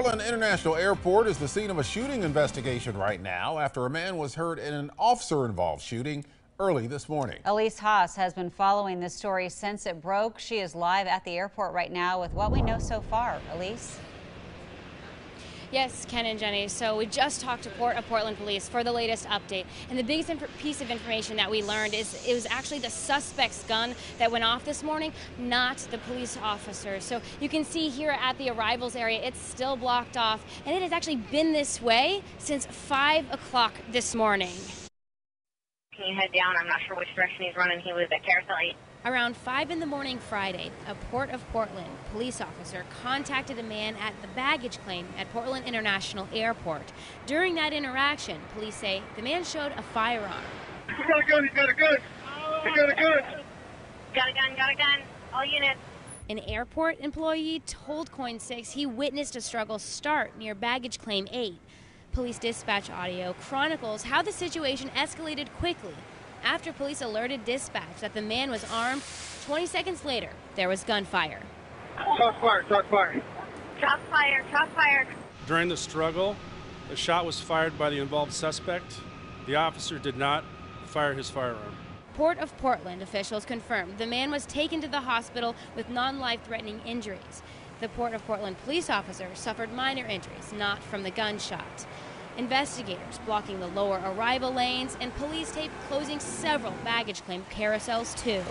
Portland International Airport is the scene of a shooting investigation right now after a man was hurt in an officer involved shooting early this morning. Elise Haas has been following this story since it broke. She is live at the airport right now with what we know so far. Elise? Yes, Ken and Jenny. So we just talked to Port of Portland Police for the latest update. And the biggest piece of information that we learned is it was actually the suspect's gun that went off this morning, not the police officer. So you can see here at the arrivals area, it's still blocked off. And it has actually been this way since 5 o'clock this morning. Can you head down? I'm not sure which direction he's running. He was at Carousel 8. Around 5 in the morning Friday, a Port of Portland police officer contacted a man at the baggage claim at Portland International Airport. During that interaction, police say the man showed a firearm. He's got a gun, he's got a gun, he's got a gun. Got a gun, got a gun. All units. An airport employee told KOIN 6 he witnessed a struggle start near baggage claim 8. Police dispatch audio chronicles how the situation escalated quickly after police alerted dispatch that the man was armed, 20 seconds later, there was gunfire. Shots fired, shots fired. Shots fired, shots fired. During the struggle, a shot was fired by the involved suspect. The officer did not fire his firearm. Port of Portland officials confirmed the man was taken to the hospital with non life threatening injuries. The Port of Portland police officer suffered minor injuries, not from the gunshot. Investigators blocking the lower arrival lanes and police tape closing several baggage claim carousels too.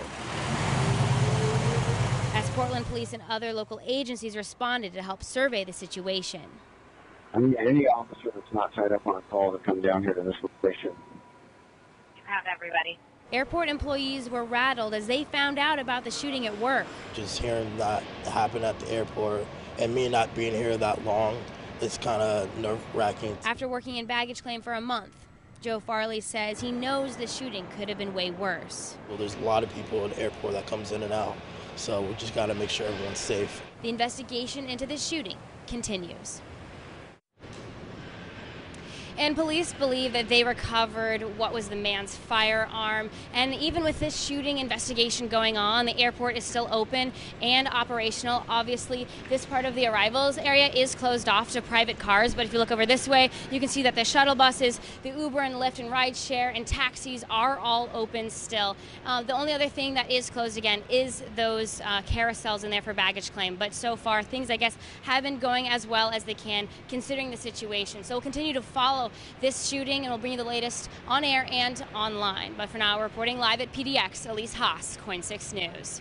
As Portland police and other local agencies responded to help survey the situation. I need any officer that's not tied up on a call to come down here to this location. You have everybody. Airport employees were rattled as they found out about the shooting at work. Just hearing that happen at the airport and me not being here that long it's kind of nerve wracking. After working in baggage claim for a month, Joe Farley says he knows the shooting could have been way worse. Well, there's a lot of people at the airport that comes in and out, so we just got to make sure everyone's safe. The investigation into the shooting continues. And police believe that they recovered what was the man's firearm. And even with this shooting investigation going on, the airport is still open and operational. Obviously, this part of the arrivals area is closed off to private cars. But if you look over this way, you can see that the shuttle buses, the Uber and Lyft and rideshare and taxis are all open still. Uh, the only other thing that is closed again is those uh, carousels in there for baggage claim. But so far, things, I guess, have been going as well as they can considering the situation. So we'll continue to follow this shooting, and we'll bring you the latest on air and online. But for now, we're reporting live at PDX, Elise Haas, KOIN 6 News.